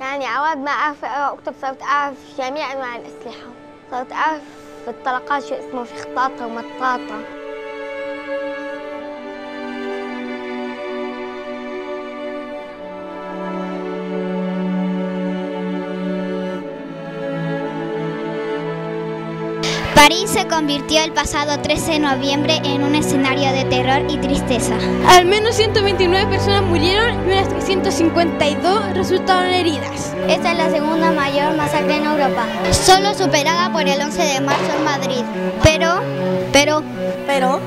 يعني عواد ما أعرف أقرأ وأكتب صرت أعرف جميع أنواع الأسلحة. صرت أعرف الطلقات شو اسمه في خطاطة ومطاطة. Se convirtió el pasado 13 de noviembre en un escenario de terror y tristeza. Al menos 129 personas murieron y unas 352 resultaron heridas. Esta es la segunda mayor masacre en Europa, solo superada por el 11 de marzo en Madrid. Pero, pero, pero,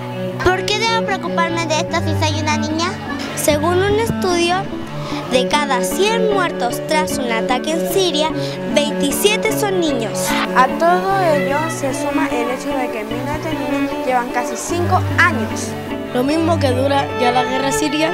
¿por qué debo preocuparme de esto si soy una niña? Según un estudio, de cada 100 muertos tras un ataque en Siria, 27 son niños. A todo ello se suma el hecho de que en niños llevan casi 5 años. Lo mismo que dura ya la guerra siria.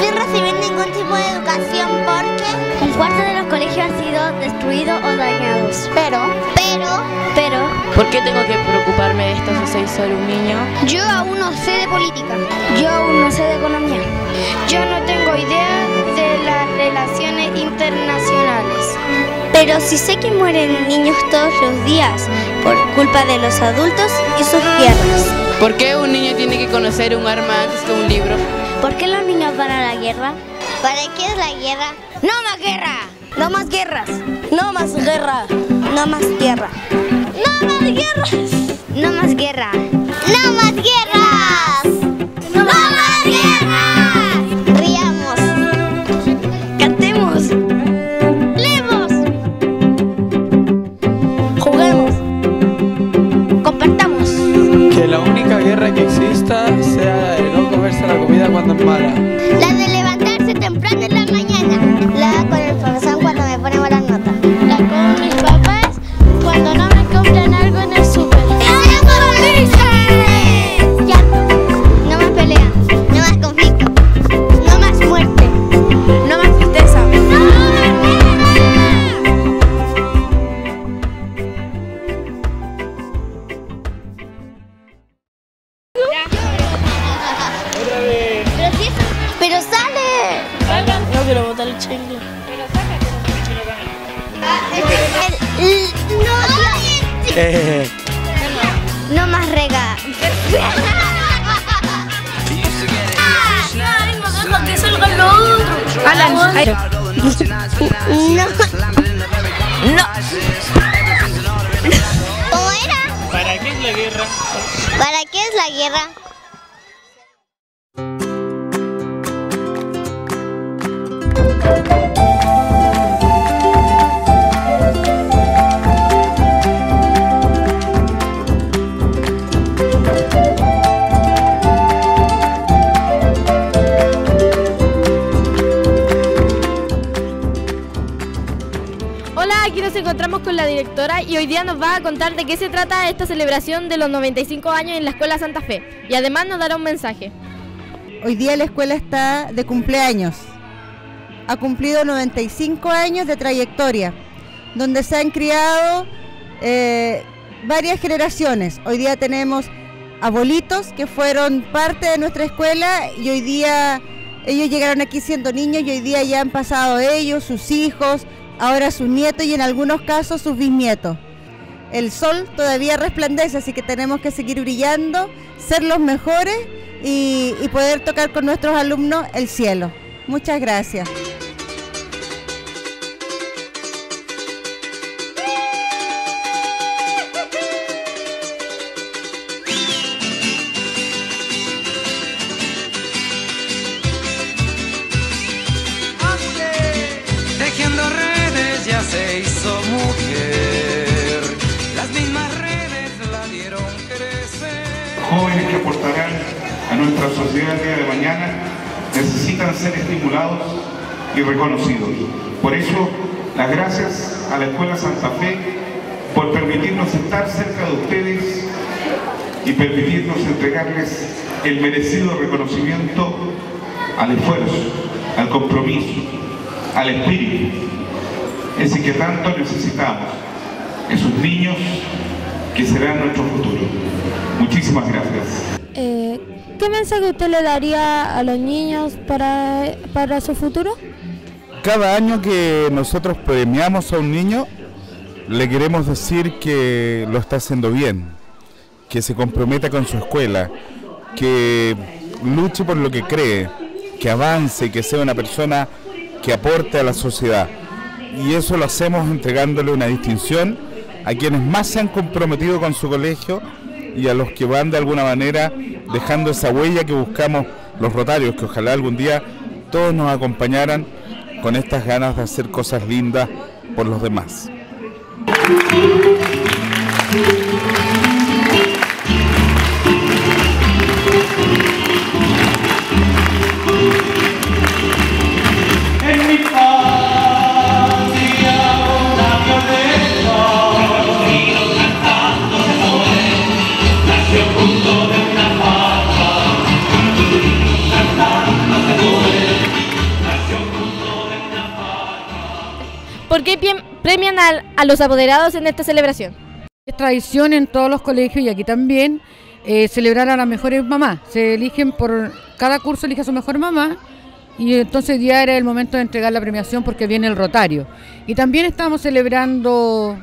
Sin recibir ningún tipo de educación porque un cuarto de los colegios ha sido destruido o dañados. Pero, pero, pero, ¿por qué tengo que preocuparme de esto si soy solo un niño? Yo aún no sé de política. Yo aún no sé de economía. Yo no tengo idea de las relaciones internacionales. Pero sí sé que mueren niños todos los días por culpa de los adultos y sus guerras. ¿Por qué un niño tiene que conocer un arma antes que un libro? ¿Por qué los niños van a la guerra? ¿Para qué es la guerra? ¡No más guerra! ¡No más guerras! ¡No más guerra! ¡No más guerra! ¡No más guerras! ¡No más guerra! ¡No más guerras! ¿Para qué es la guerra? Encontramos con la directora y hoy día nos va a contar de qué se trata esta celebración de los 95 años en la Escuela Santa Fe y además nos dará un mensaje. Hoy día la escuela está de cumpleaños. Ha cumplido 95 años de trayectoria, donde se han criado eh, varias generaciones. Hoy día tenemos abuelitos que fueron parte de nuestra escuela y hoy día ellos llegaron aquí siendo niños y hoy día ya han pasado ellos, sus hijos, ahora sus nietos y en algunos casos sus bisnietos. El sol todavía resplandece, así que tenemos que seguir brillando, ser los mejores y, poder tocar con nuestros alumnos el cielo. Muchas gracias. Necesitan ser estimulados y reconocidos. Por eso, las gracias a la Escuela Santa Fe por permitirnos estar cerca de ustedes y permitirnos entregarles el merecido reconocimiento al esfuerzo, al compromiso, al espíritu, ese que tanto necesitamos, esos niños que serán nuestro futuro. Muchísimas gracias. Eh, ¿Qué mensaje usted le daría a los niños para, para su futuro? cada año que nosotros premiamos a un niño, le queremos decir que lo está haciendo bien, que se comprometa con su escuela, que luche por lo que cree, que avance, que sea una persona que aporte a la sociedad. Y eso lo hacemos entregándole una distinción a quienes más se han comprometido con su colegio y a los que van de alguna manera dejando esa huella que buscamos los rotarios, que ojalá algún día todos nos acompañaran con estas ganas de hacer cosas lindas por los demás. ¿Por qué premian a los apoderados en esta celebración? Es tradición en todos los colegios y aquí también eh, celebrar a las mejores mamás. Se eligen por cada curso elige a su mejor mamá y entonces ya era el momento de entregar la premiación porque viene el rotario. Y también estamos celebrando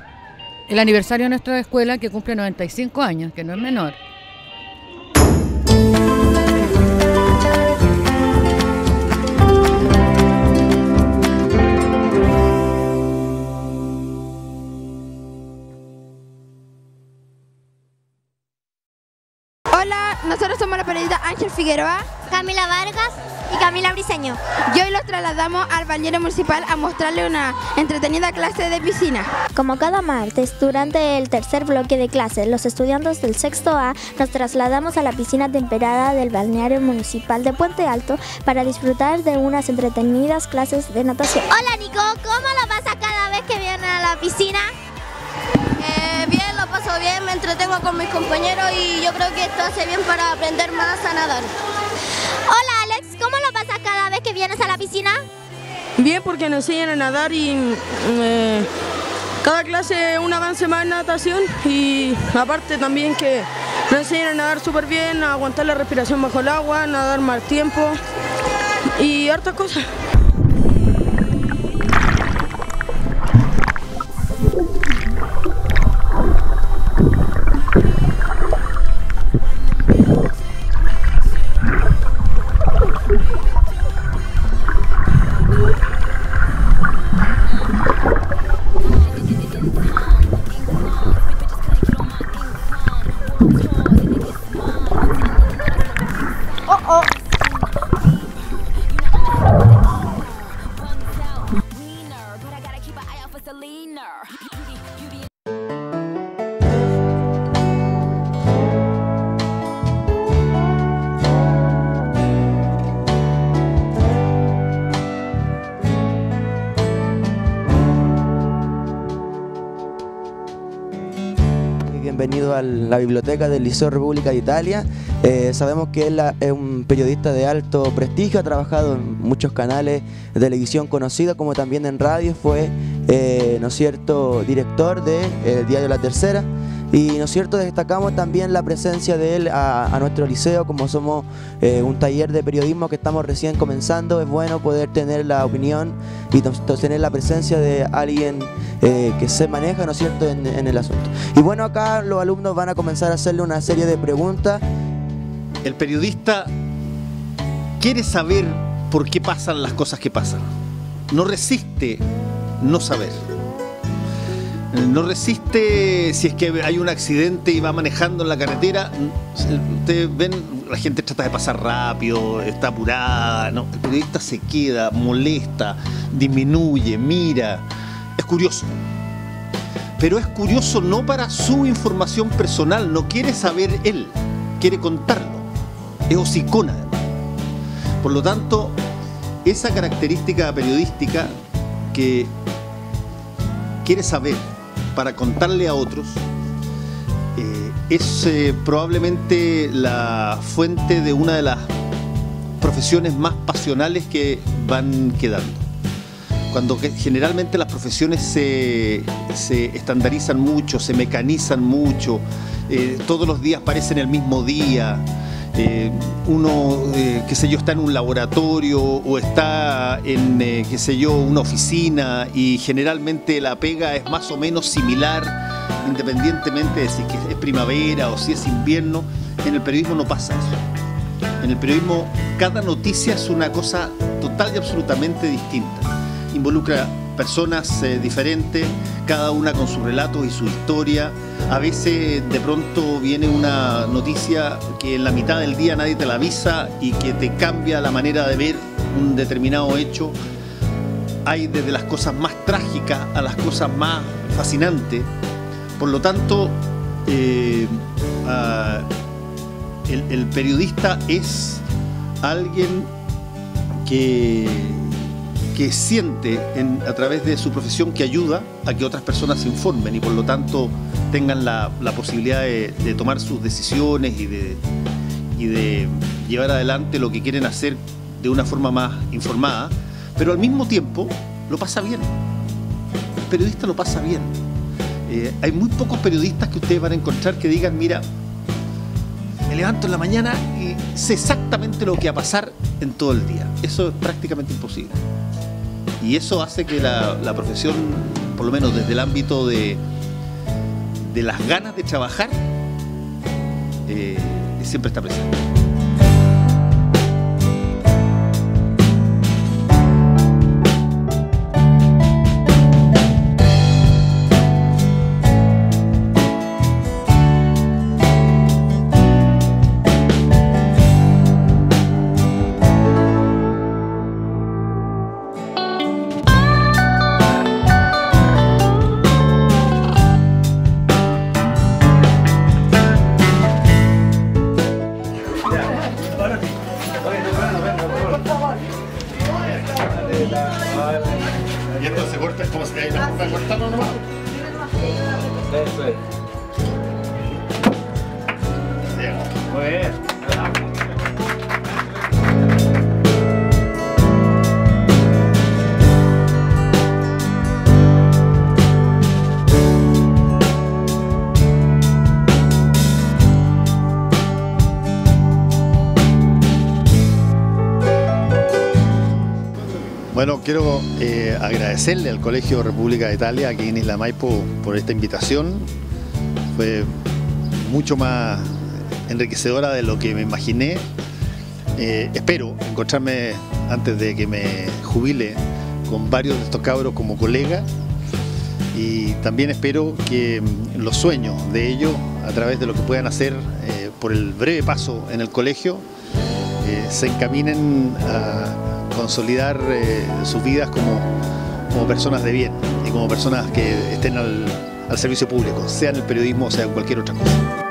el aniversario de nuestra escuela que cumple 95 años, que no es menor. Figueroa, Camila Vargas y Camila Briseño. y hoy los trasladamos al bañero municipal a mostrarle una entretenida clase de piscina. Como cada martes, durante el tercer bloque de clases, los estudiantes del sexto A nos trasladamos a la piscina temperada del balneario municipal de Puente Alto para disfrutar de unas entretenidas clases de natación. Hola Nico, ¿cómo lo pasa cada vez que vienen a la piscina? Bien, lo paso bien, me entretengo con mis compañeros y yo creo que esto hace bien para aprender más a nadar. Hola Alex, ¿cómo lo pasas cada vez que vienes a la piscina? Bien, porque nos enseñan a nadar y eh, cada clase un avance más en natación y aparte también que nos enseñan a nadar súper bien, a aguantar la respiración bajo el agua, nadar más tiempo y hartas cosas. A la biblioteca del Liceo República de Italia. Eh, sabemos que él es un periodista de alto prestigio, ha trabajado en muchos canales de televisión conocidos, como también en radio, fue, eh, ¿no cierto?, director del diario La Tercera. Y, ¿no es cierto?, destacamos también la presencia de él a, nuestro liceo, como somos eh, un taller de periodismo que estamos recién comenzando, es bueno poder tener la opinión y tener la presencia de alguien eh, que se maneja, ¿no es cierto?, en el asunto. Y bueno, acá los alumnos van a comenzar a hacerle una serie de preguntas. El periodista quiere saber por qué pasan las cosas que pasan. No resiste no saber. No resiste si es que hay un accidente y va manejando en la carretera. Ustedes ven, la gente trata de pasar rápido, está apurada. No, el periodista se queda, molesta, disminuye, mira. Es curioso. Pero es curioso no para su información personal, no quiere saber él, quiere contarlo. Es hocicona. Por lo tanto, esa característica periodística que quiere saber para contarle a otros eh, es eh, probablemente la fuente de una de las profesiones más pasionales que van quedando. Cuando generalmente las profesiones se, se estandarizan mucho, se mecanizan mucho, eh, todos los días parecen el mismo día, eh, uno, eh, qué sé yo, está en un laboratorio o está en, eh, qué sé yo, una oficina y generalmente la pega es más o menos similar, independientemente de si es primavera o si es invierno. En el periodismo no pasa eso. En el periodismo cada noticia es una cosa total y absolutamente distinta. Involucra personas eh, diferentes, cada una con su relato y su historia. A veces de pronto viene una noticia que en la mitad del día nadie te la avisa y que te cambia la manera de ver un determinado hecho. Hay desde las cosas más trágicas a las cosas más fascinantes. Por lo tanto, eh, el periodista es alguien que, que siente en- a través de su profesión que ayuda a que otras personas se informen y por lo tanto tengan la, posibilidad de, tomar sus decisiones y de, y de llevar adelante lo que quieren hacer de una forma más informada, pero al mismo tiempo lo pasa bien. El periodista lo pasa bien. Eh, hay muy pocos periodistas que ustedes van a encontrar que digan, mira, me levanto en la mañana y sé exactamente lo que va a pasar en todo el día. Eso es prácticamente imposible. Y eso hace que la, profesión, por lo menos desde el ámbito de, de las ganas de trabajar, eh, siempre está presente. Agradecerle al Colegio República de Italia, aquí en Isla Maipo, por esta invitación. Fue mucho más enriquecedora de lo que me imaginé. Eh, espero encontrarme antes de que me jubile con varios de estos cabros como colega y también espero que los sueños de ellos a través de lo que puedan hacer eh, por el breve paso en el colegio eh, se encaminen a consolidar eh, sus vidas como, como personas de bien y como personas que estén al, al servicio público, sea en el periodismo o sea en cualquier otra cosa.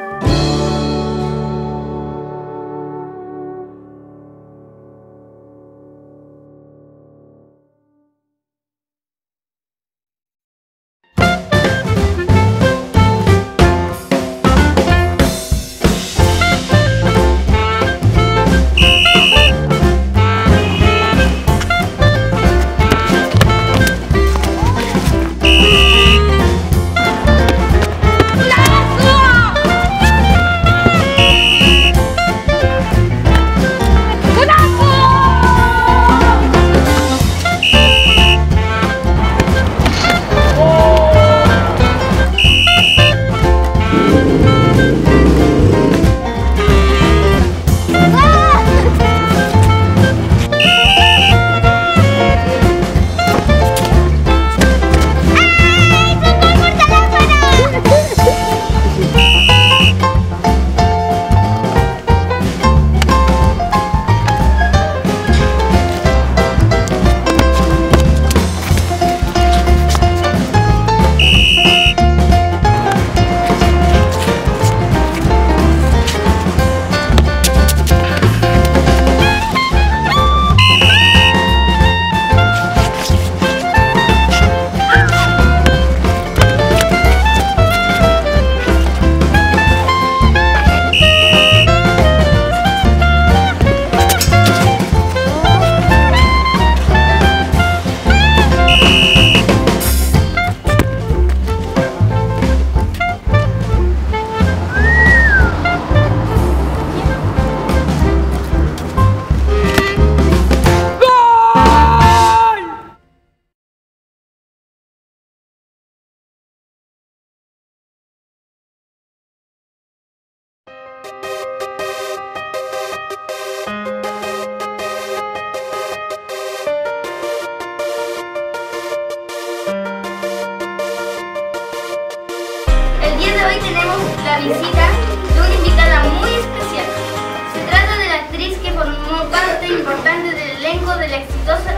La exitosa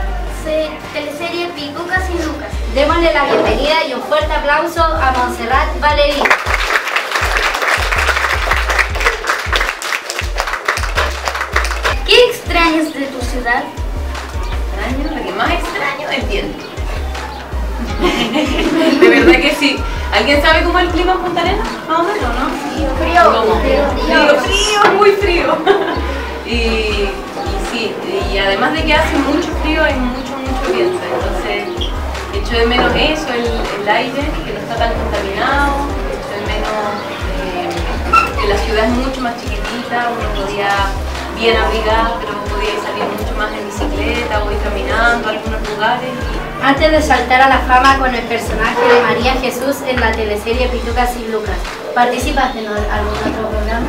se- teleserie Pitucas y Lucas. Démosle la bienvenida y un fuerte aplauso a Montserrat Valerí. ¿Qué extrañas de tu ciudad? extraño, lo que más extraño es viento. de verdad que sí. ¿Alguien sabe cómo es el clima en Punta Arenas? Más o menos, ¿no? Frío, frío, ¿Cómo? frío, frío, frío, muy frío. y, y y además de que hace mucho frío, hay mucho, mucho viento. Entonces, echo de menos eso, el, el aire, que no está tan contaminado. Echo de menos eh, que la ciudad es mucho más chiquitita, uno podía bien abrigada, pero podía salir mucho más en bicicleta o ir caminando a algunos lugares. Antes de saltar a la fama con el personaje de María Jesús en la teleserie Pitucas y Lucas, ¿participaste en algún otro programa?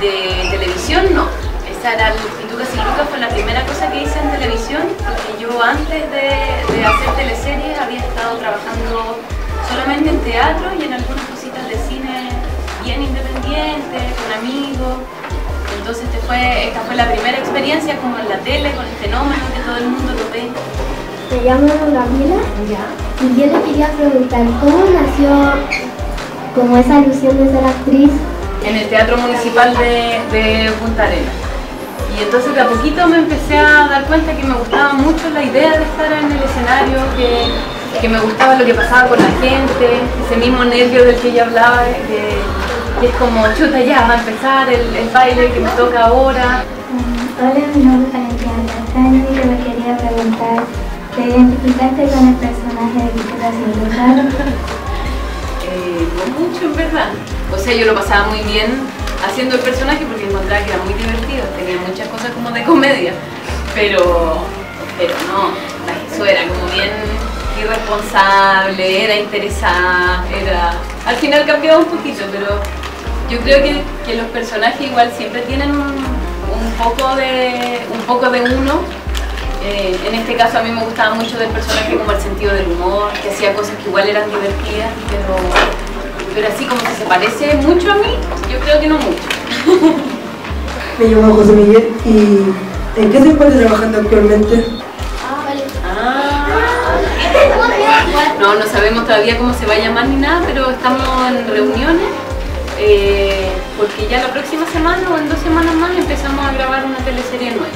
De televisión no. El Pitucas y Lucas, fue la primera cosa que hice en televisión, porque yo antes de, de hacer teleseries había estado trabajando solamente en teatro y en algunas cositas de cine bien independientes, con amigos. Entonces este fue, esta fue la primera experiencia como en la tele, con el fenómeno que todo el mundo lo ve. Me llamo Gabriela y yo le quería preguntar cómo nació como esa ilusión de ser actriz. en el Teatro Municipal de, de Punta Arenas. Y entonces de a poquito me empecé a dar cuenta que me gustaba mucho la idea de estar en el escenario, que, que me gustaba lo que pasaba con la gente, ese mismo nervio del que yo hablaba, que, que es como, chuta, ya va a empezar el, el baile que me toca ahora. Hola, mi nombre es Valentina Castaño y yo le quería preguntar, ¿te identificaste con el personaje de y Lucas? Eh, no mucho en verdad. O sea, yo lo pasaba muy bien haciendo el personaje porque encontraba que era muy divertido, tenía muchas cosas como de comedia, pero, pero no, la Jesús era como bien irresponsable, era interesada, era... Al final cambiaba un poquito, pero yo creo que, que los personajes igual siempre tienen un, poco de un poco de uno. Eh, en este caso a mí me gustaba mucho del personaje como el sentido del humor, que hacía cosas que igual eran divertidas, pero, pero así como que se parece mucho a mí, yo creo que no mucho. Me llamo José Miguel y ¿en qué se encuentra trabajando actualmente? No, no sabemos todavía cómo se va a llamar ni nada, pero estamos en reuniones. eh, porque ya la próxima semana o en dos semanas más empezamos a grabar una teleserie nueva.